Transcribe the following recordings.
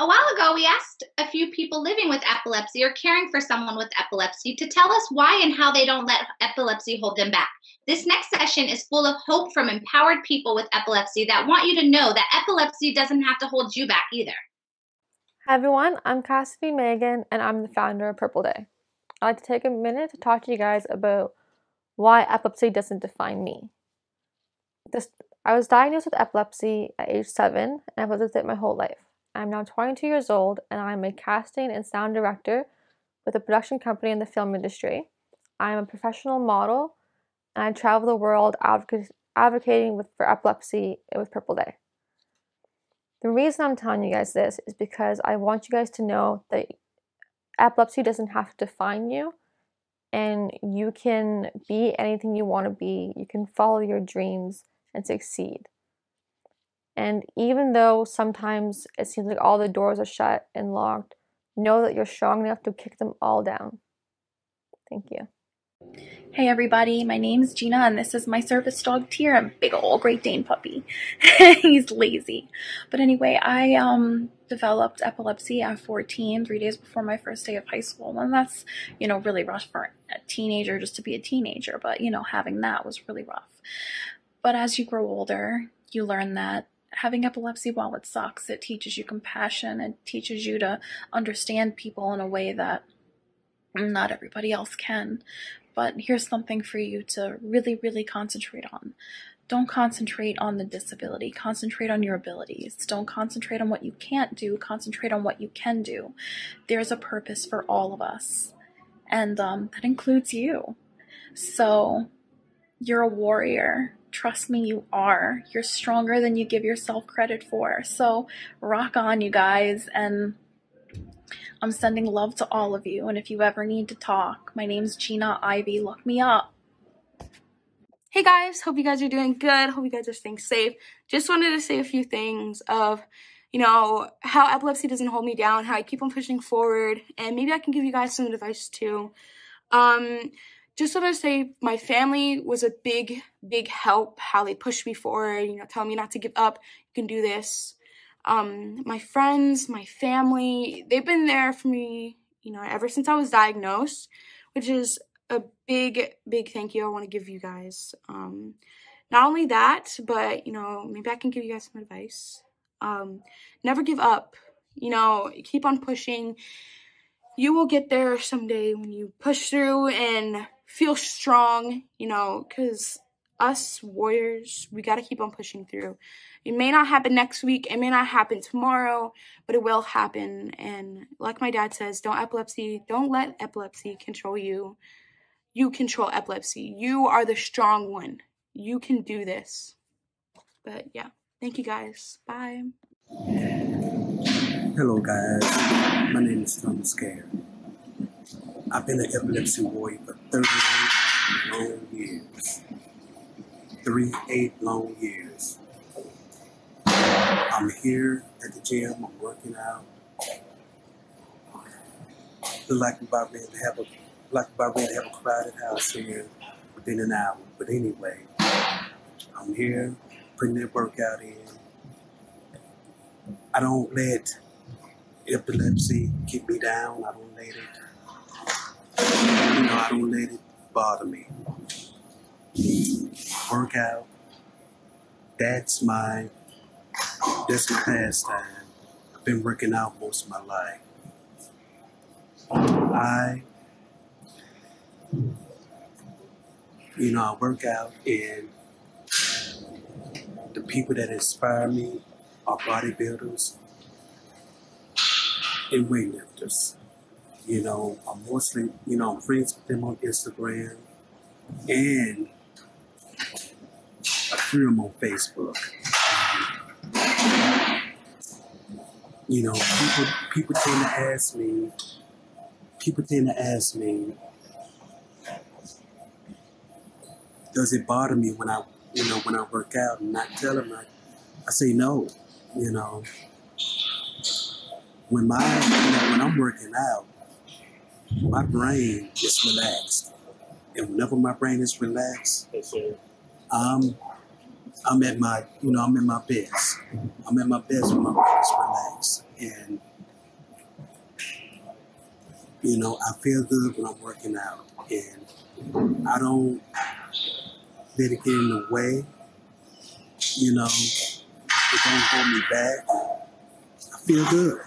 A while ago, we asked a few people living with epilepsy or caring for someone with epilepsy to tell us why and how they don't let epilepsy hold them back. This next session is full of hope from empowered people with epilepsy that want you to know that epilepsy doesn't have to hold you back either. Hi everyone, I'm Cassidy Megan and I'm the founder of Purple Day. I'd like to take a minute to talk to you guys about why epilepsy doesn't define me. This, I was diagnosed with epilepsy at age 7 and I've lived with it my whole life. I'm now 22 years old and I'm a casting and sound director with a production company in the film industry. I'm a professional model and I travel the world advocating with, for epilepsy with Purple Day. The reason I'm telling you guys this is because I want you guys to know that epilepsy doesn't have to define you and you can be anything you want to be. You can follow your dreams and succeed. And even though sometimes it seems like all the doors are shut and locked, know that you're strong enough to kick them all down. Thank you. Hey everybody, my name is Gina and this is my service dog Tier, a big old Great Dane puppy. He's lazy. But anyway, I um developed epilepsy at 14, three days before my first day of high school. And that's, you know, really rough for a teenager just to be a teenager. But, you know, having that was really rough. But as you grow older, you learn that having epilepsy, while it sucks, it teaches you compassion. It teaches you to understand people in a way that not everybody else can. But here's something for you to really, really concentrate on. Don't concentrate on the disability. Concentrate on your abilities. Don't concentrate on what you can't do. Concentrate on what you can do. There's a purpose for all of us. And um, that includes you. So you're a warrior. Trust me, you are. You're stronger than you give yourself credit for. So rock on, you guys. And I'm sending love to all of you. And if you ever need to talk, my name's Gina Ivy. Look me up. Hey guys, hope you guys are doing good. Hope you guys are staying safe. Just wanted to say a few things of, you know, how epilepsy doesn't hold me down, how I keep on pushing forward, and maybe I can give you guys some advice too. Um, just want to say my family was a big, big help, how they pushed me forward, you know, telling me not to give up, you can do this. Um, my friends, my family, they've been there for me, you know, ever since I was diagnosed, which is a big, big thank you I want to give you guys. Um, not only that, but, you know, maybe I can give you guys some advice. Um, never give up, you know, keep on pushing. You will get there someday when you push through and feel strong, you know, because us warriors, we got to keep on pushing through. It may not happen next week, it may not happen tomorrow, but it will happen. And like my dad says, don't epilepsy, don't let epilepsy control you. You control epilepsy. You are the strong one. You can do this. But yeah, thank you guys. Bye. Hello guys, my name is Thomas Gare. I've been an epilepsy warrior for 38 long years. Three, eight long years. I'm here at the gym, I'm working out. Feel like I'm about ready to have a like about ready to have a crowded house here within an hour. But anyway, I'm here putting that workout in. I don't let epilepsy keep me down. I don't let it, you know, I don't let it bother me. Workout, that's my that's my pastime. I've been working out most of my life. I, you know, I work out and the people that inspire me are bodybuilders and weightlifters. You know, I'm mostly, you know, I'm friends with them on Instagram and I few them on Facebook. You know, people people tend to ask me, people tend to ask me, does it bother me when I, you know, when I work out and not tell them? I, I say no. You know, when my, you know, when I'm working out, my brain is relaxed, and whenever my brain is relaxed, I'm I'm at my, you know, I'm at my best. I'm at my best when my brain is relaxed. And You know, I feel good when I'm working out, and I don't let it get in the way. You know, it don't hold me back. I feel good.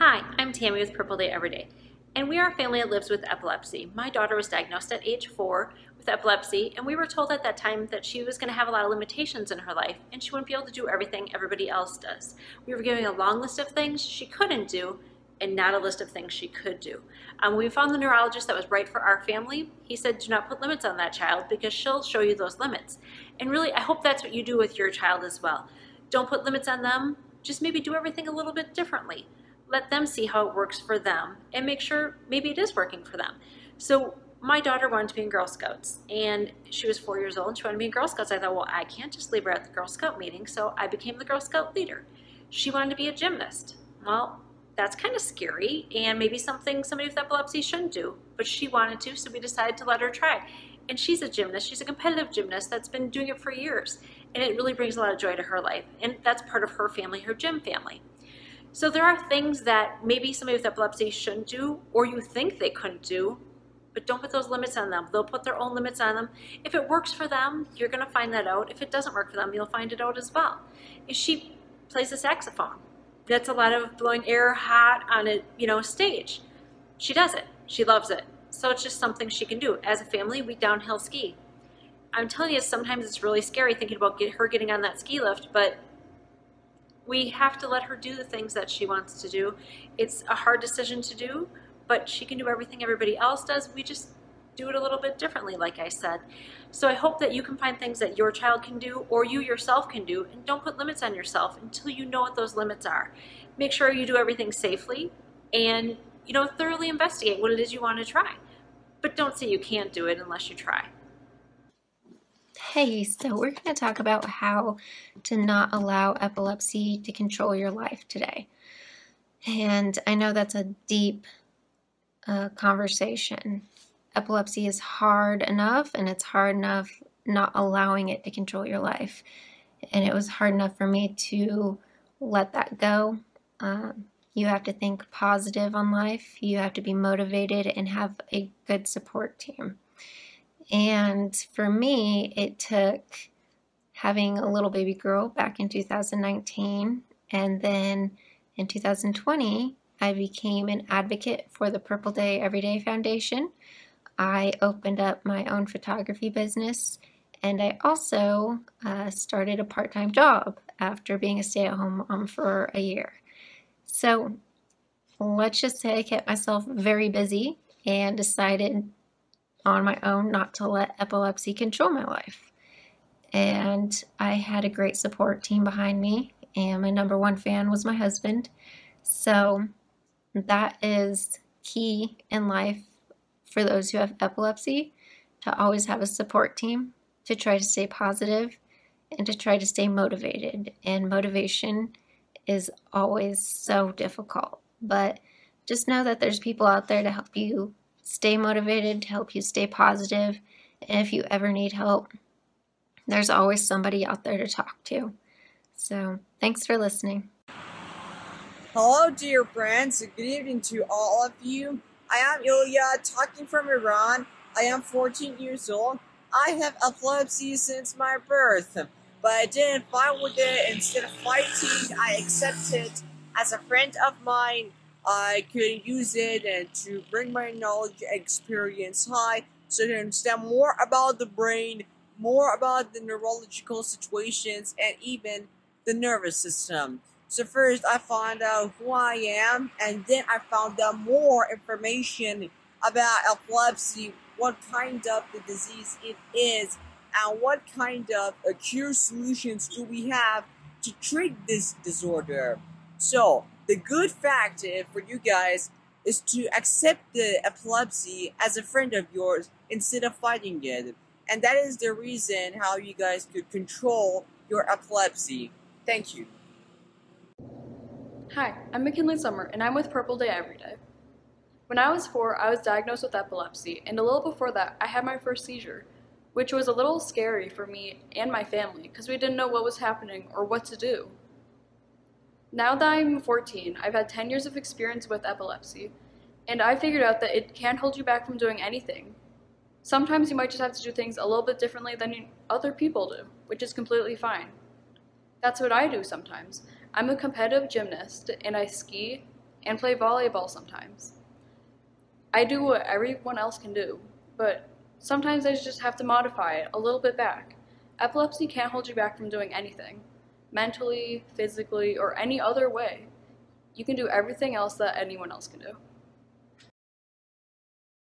Hi, I'm Tammy with Purple Day Everyday, and we are a family that lives with epilepsy. My daughter was diagnosed at age four with epilepsy, and we were told at that time that she was going to have a lot of limitations in her life, and she wouldn't be able to do everything everybody else does. We were giving a long list of things she couldn't do, and not a list of things she could do. Um, we found the neurologist that was right for our family. He said, do not put limits on that child because she'll show you those limits. And really, I hope that's what you do with your child as well. Don't put limits on them, just maybe do everything a little bit differently. Let them see how it works for them and make sure maybe it is working for them. So my daughter wanted to be in Girl Scouts and she was four years old and she wanted to be in Girl Scouts. I thought, well, I can't just leave her at the Girl Scout meeting. So I became the Girl Scout leader. She wanted to be a gymnast. Well, that's kind of scary and maybe something somebody with epilepsy shouldn't do, but she wanted to, so we decided to let her try. And she's a gymnast, she's a competitive gymnast that's been doing it for years. And it really brings a lot of joy to her life. And that's part of her family, her gym family. So there are things that maybe somebody with epilepsy shouldn't do, or you think they couldn't do, but don't put those limits on them. They'll put their own limits on them. If it works for them, you're gonna find that out. If it doesn't work for them, you'll find it out as well. If she plays the saxophone, that's a lot of blowing air hot on a you know stage. She does it. She loves it. So it's just something she can do. As a family, we downhill ski. I'm telling you, sometimes it's really scary thinking about get, her getting on that ski lift, but we have to let her do the things that she wants to do. It's a hard decision to do, but she can do everything everybody else does. We just do it a little bit differently, like I said. So I hope that you can find things that your child can do or you yourself can do, and don't put limits on yourself until you know what those limits are. Make sure you do everything safely and you know thoroughly investigate what it is you want to try. But don't say you can't do it unless you try. Hey, so we're going to talk about how to not allow epilepsy to control your life today. And I know that's a deep uh, conversation. Epilepsy is hard enough, and it's hard enough not allowing it to control your life. And it was hard enough for me to let that go. Um, you have to think positive on life, you have to be motivated, and have a good support team. And for me, it took having a little baby girl back in 2019. And then in 2020, I became an advocate for the Purple Day Everyday Foundation. I opened up my own photography business and I also uh, started a part time job after being a stay at home mom for a year. So let's just say I kept myself very busy and decided on my own not to let epilepsy control my life. And I had a great support team behind me, and my number one fan was my husband. So that is key in life for those who have epilepsy to always have a support team, to try to stay positive, and to try to stay motivated. And motivation is always so difficult, but just know that there's people out there to help you stay motivated, to help you stay positive. And if you ever need help, there's always somebody out there to talk to. So, thanks for listening. Hello, dear friends. Good evening to all of you. I am Ilya, talking from Iran. I am 14 years old. I have epilepsy since my birth, but I didn't fight with it. Instead of fighting, I accepted as a friend of mine I could use it and to bring my knowledge experience high so to understand more about the brain, more about the neurological situations, and even the nervous system. So first I found out who I am and then I found out more information about epilepsy, what kind of the disease it is, and what kind of cure solutions do we have to treat this disorder. So the good fact eh, for you guys is to accept the epilepsy as a friend of yours instead of fighting it. And that is the reason how you guys could control your epilepsy. Thank you. Hi, I'm McKinley Summer, and I'm with Purple Day Every Day. When I was four, I was diagnosed with epilepsy, and a little before that, I had my first seizure, which was a little scary for me and my family because we didn't know what was happening or what to do. Now that I'm 14, I've had 10 years of experience with epilepsy, and I figured out that it can't hold you back from doing anything. Sometimes you might just have to do things a little bit differently than other people do, which is completely fine. That's what I do sometimes. I'm a competitive gymnast, and I ski and play volleyball sometimes. I do what everyone else can do, but sometimes I just have to modify it a little bit back. Epilepsy can't hold you back from doing anything, mentally, physically, or any other way. You can do everything else that anyone else can do.